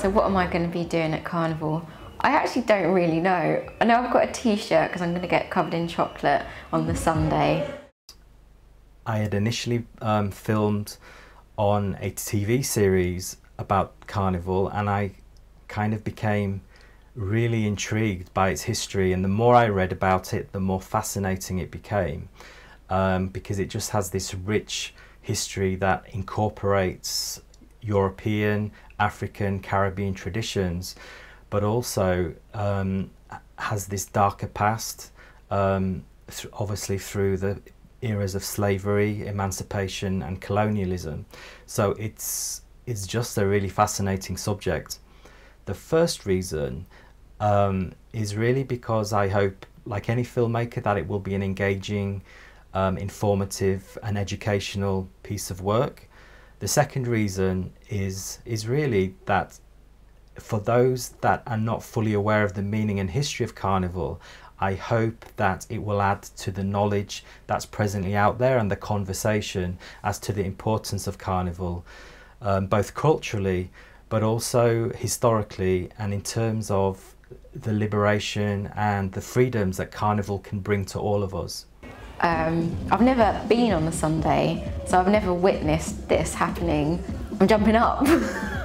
So what am I going to be doing at Carnival? I actually don't really know. I know I've got a t-shirt because I'm going to get covered in chocolate on the Sunday. I had initially um, filmed on a TV series about Carnival and I kind of became really intrigued by its history and the more I read about it the more fascinating it became um, because it just has this rich history that incorporates European, African, Caribbean traditions but also um, has this darker past um, th obviously through the eras of slavery, emancipation and colonialism so it's it's just a really fascinating subject. The first reason um, is really because I hope, like any filmmaker, that it will be an engaging, um, informative, and educational piece of work. The second reason is is really that for those that are not fully aware of the meaning and history of Carnival, I hope that it will add to the knowledge that's presently out there and the conversation as to the importance of Carnival, um, both culturally but also historically and in terms of the liberation and the freedoms that Carnival can bring to all of us. Um, I've never been on a Sunday, so I've never witnessed this happening. I'm jumping up.